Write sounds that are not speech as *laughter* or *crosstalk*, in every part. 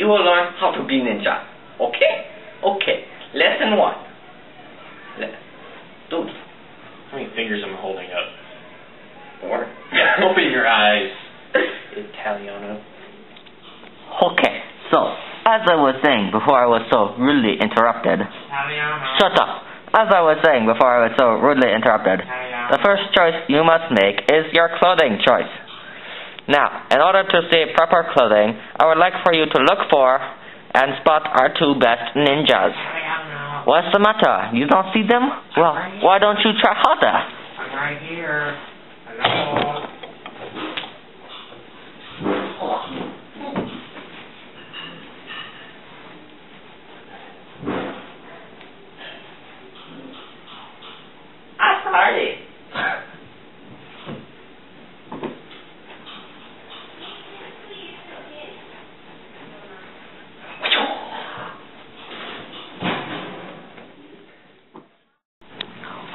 be ninja. Today you will learn how to be ninja. Okay? Okay. Lesson one. Le- Dude. How many fingers am I holding up? Four. *laughs* Open your eyes, Italiano. Okay, so, as I was saying before I was so rudely interrupted. Shut up! As I was saying before I was so rudely interrupted, the first choice you must make is your clothing choice. Now, in order to see proper clothing, I would like for you to look for and spot our two best ninjas. What's the matter? You don't see them? Well, why don't you try harder? I'm right here. Hello. I'm sorry.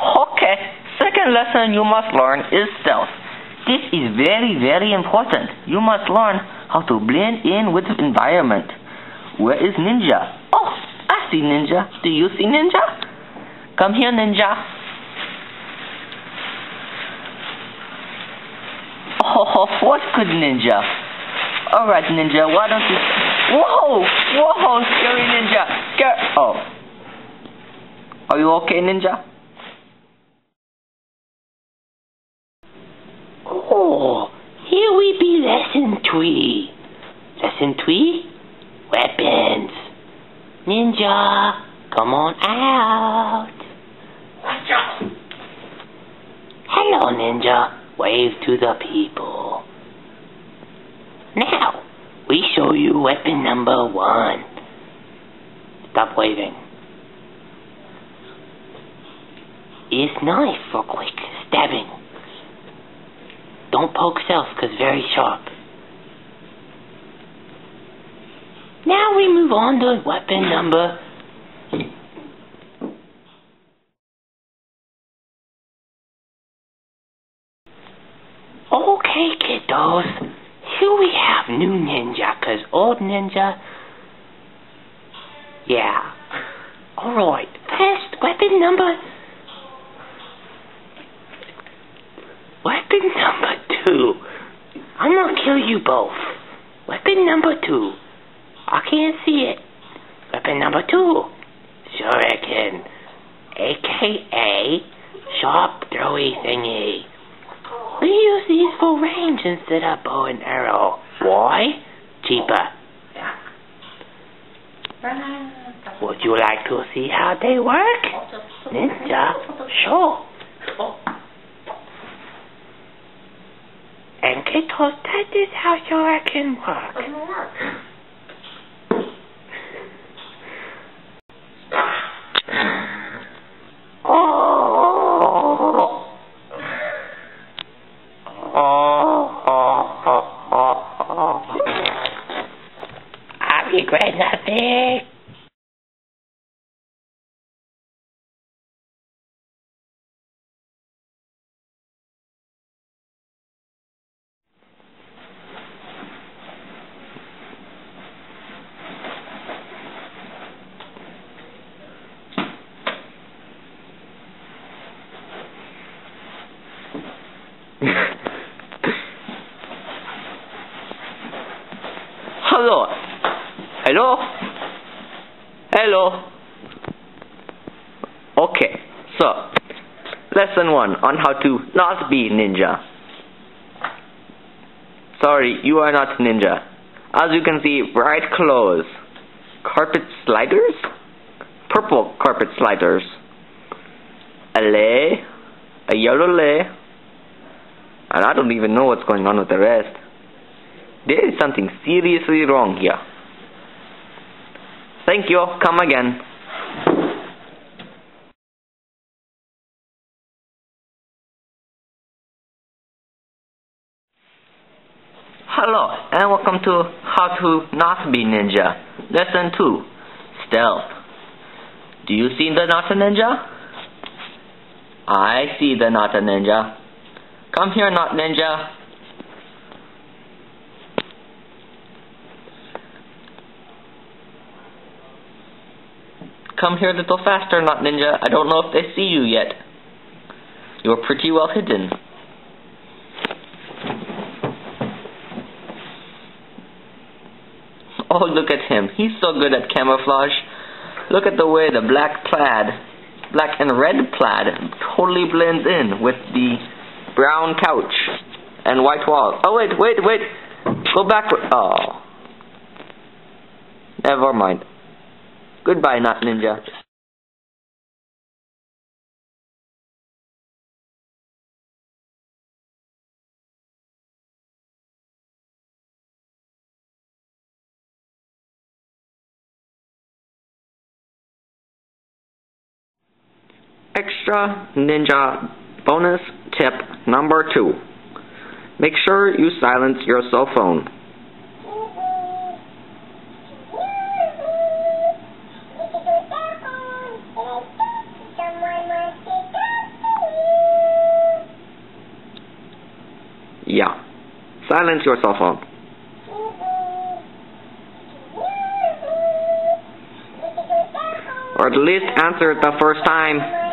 Okay, second lesson you must learn is stealth. This is very, very important. You must learn how to blend in with the environment. Where is Ninja? Oh, I see Ninja. Do you see Ninja? Come here, Ninja. Oh, what good Ninja? Alright, Ninja, why don't you... Whoa! Whoa, scary Ninja! Scare... Oh. Are you okay, Ninja? Oh, here we be lesson three. Lesson three? Weapons. Ninja, come on out. Watch out. Hello, Ninja. Wave to the people. Now, we show you weapon number one. Stop waving. Is knife for quick stabbing. Poke self, cause very sharp. Now we move on to weapon number. Okay, kiddos. Here we have new ninja, cause old ninja. Yeah. Alright, first weapon number. Weapon number two. I'm gonna kill you both. Weapon number two. I can't see it. Weapon number two. Shuriken. AKA sharp throwy thingy. We use these for range instead of bow and arrow. Why? Cheaper. Would you like to see how they work? Ninja? Sure. And kiddos, that is how Shuriken work. Oh. I regret nothing. Hello. Hello. Hello. Okay, so lesson one on how to not be ninja. Sorry, you are not ninja. As you can see, bright clothes, carpet sliders, purple carpet sliders, a lei, a yellow lei, and I don't even know what's going on with the rest. There is something seriously wrong here. Thank you. Come again. Hello, and welcome to How to Not Be Ninja. Lesson 2 Stealth. Do you see the not a ninja? I see the not a ninja. Come here, not ninja. Come here a little faster, Not Ninja. I don't know if they see you yet. You're pretty well hidden. *laughs* Oh, look at him. He's so good at camouflage. Look at the way the black plaid, black and red plaid, totally blends in with the brown couch and white wall. Oh, wait, wait, wait. Go back. Oh. Never mind. Goodbye, Not Ninja. Extra Ninja bonus tip number two. Make sure you silence your cell phone. Yeah. Silence your cell phone. Or at least answer it the first time.